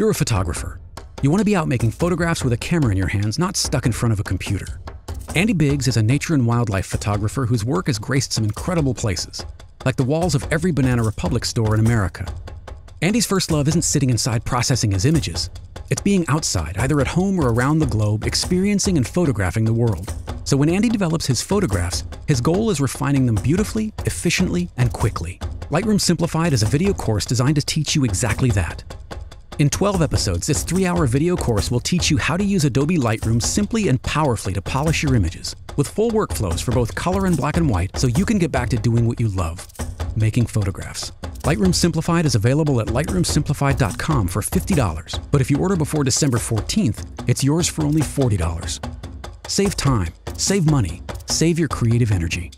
You're a photographer. You want to be out making photographs with a camera in your hands, not stuck in front of a computer. Andy Biggs is a nature and wildlife photographer whose work has graced some incredible places, like the walls of every Banana Republic store in America. Andy's first love isn't sitting inside processing his images. It's being outside, either at home or around the globe, experiencing and photographing the world. So when Andy develops his photographs, his goal is refining them beautifully, efficiently, and quickly. Lightroom Simplified is a video course designed to teach you exactly that. In 12 episodes, this three hour video course will teach you how to use Adobe Lightroom simply and powerfully to polish your images, with full workflows for both color and black and white so you can get back to doing what you love making photographs. Lightroom Simplified is available at lightroomsimplified.com for $50, but if you order before December 14th, it's yours for only $40. Save time, save money, save your creative energy.